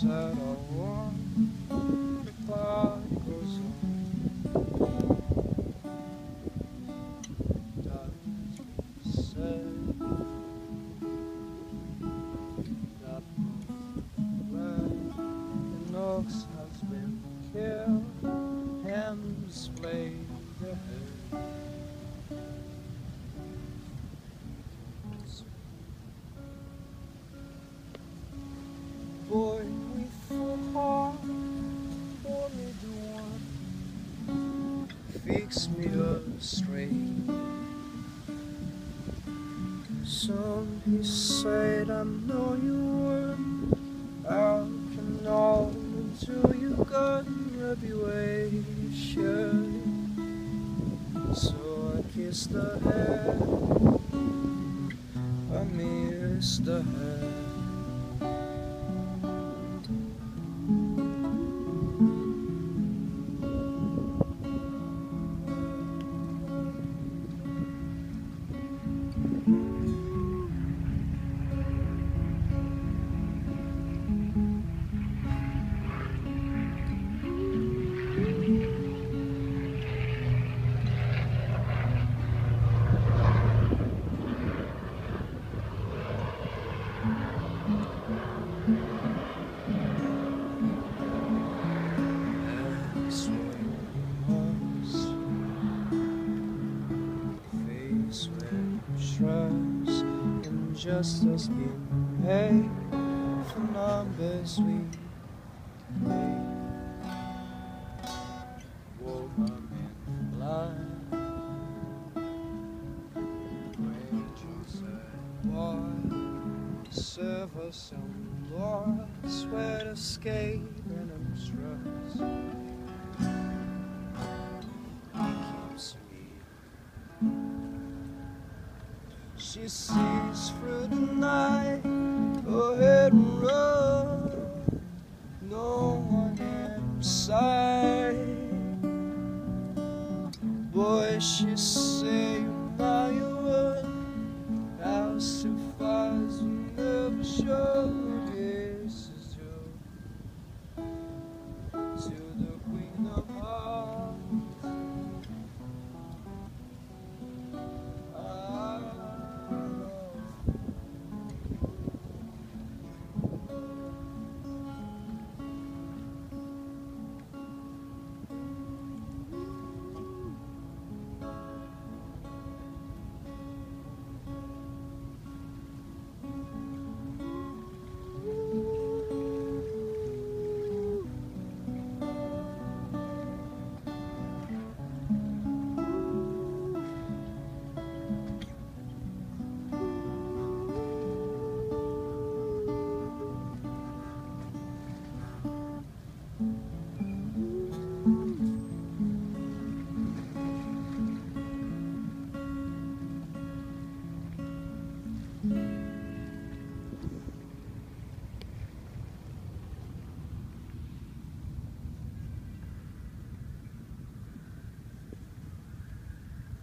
said I want the goes on. Doctor said that red Knox has been killed and displayed fix me straight. Some he said I know you weren't out can all until you got reputation. So I kissed the head, I missed the head. Shrubs and just us being paid for numbers we made. Woman in blind. Rachel said, Boy, serve us some more. Sweat escape and obstructs. She sees through the night. Ahead and run. No one inside. Boy, she say you now you run. House of fires will never show.